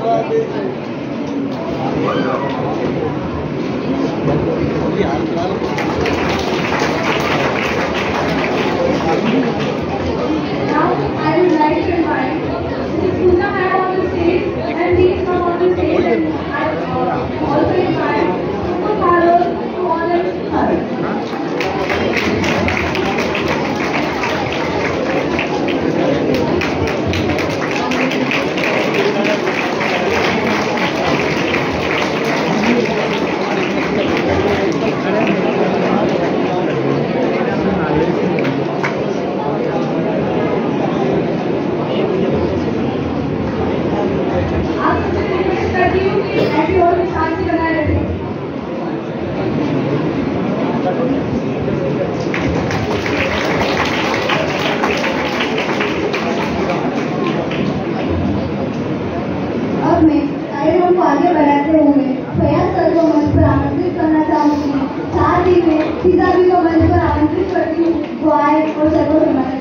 बाबा दे हुआ है और सर्वसम्मत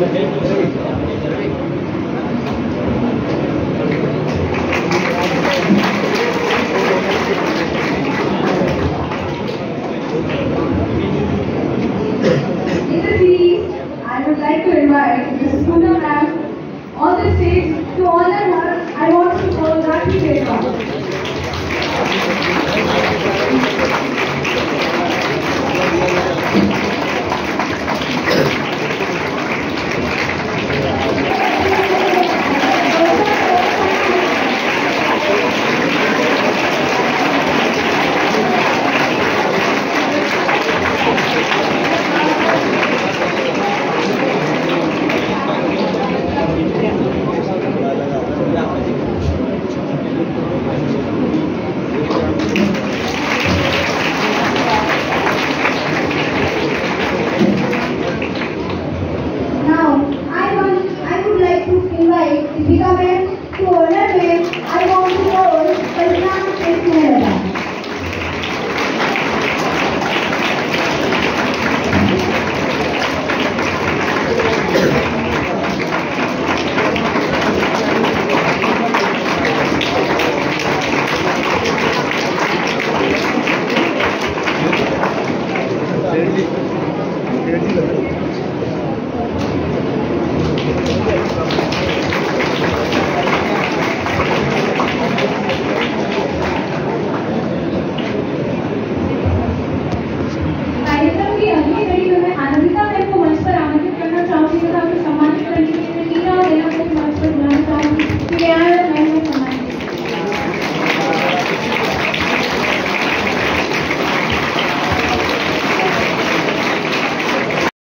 I would like to invite